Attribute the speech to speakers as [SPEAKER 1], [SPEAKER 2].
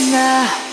[SPEAKER 1] We'll